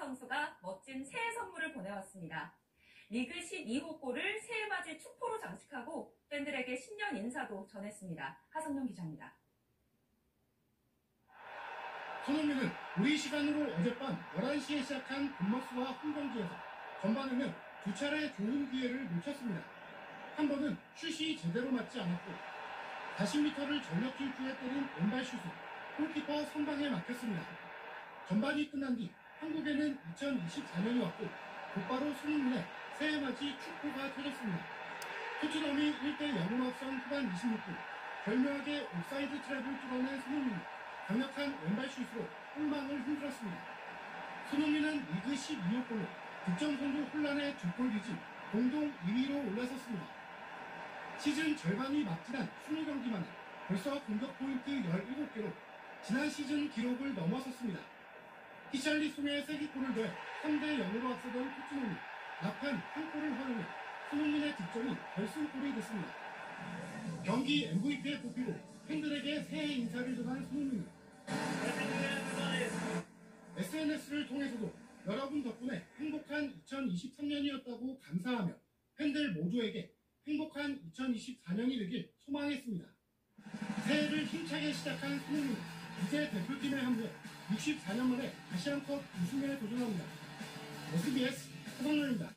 선수가 멋진 새해 선물을 보내왔습니다. 리그 12호 골을 새해 맞이 축포로 장식하고 팬들에게 신년 인사도 전했습니다. 하성룡 기자입니다. 손흥민은 우리 시간으로 어젯밤 11시에 시작한 본머스와 홈경기에서 전반에는 두 차례 좋은 기회를 놓쳤습니다. 한 번은 슛이 제대로 맞지 않았고 40m를 전력 질주에 때린 왼발 슛은 골키퍼 선방에 막혔습니다. 전반이 끝난 뒤 한국에는 2024년이 왔고 곧바로 손흥민의 새해 맞이 축포가 터졌습니다. 토트넘이 1대 0으로 앞선 후반 26분 절묘하게 옵사이드 트랩을 뚫어낸 손흥민이 강력한 왼발 슛으로 골망을 흔들었습니다. 손흥민은 리그 12호 골로 득점 선두 홀란에 두골 뒤진 공동 2위로 올라섰습니다. 시즌 절반이 막 지난 20경기 만에 벌써 공격 포인트 17개로 지난 시즌 기록을 넘어섰습니다. 히샬리송의 세기골을 더해 3대 0으로 앞서던 토트넘이 막판 한 골을 허용해 손흥민의 득점이 결승골이 됐습니다. 경기 MVP에 뽑히고 팬들에게 새해 인사를 전한 손흥민은 SNS를 통해서도 여러분 덕분에 행복한 2023년이었다고 감사하며 팬들 모두에게 행복한 2024년이 되길 소망했습니다. 새해를 힘차게 시작한 손흥민 이제 대표팀에 합류해 64년 만에 아시안컵 우승에 도전합니다. SBS 하성룡입니다.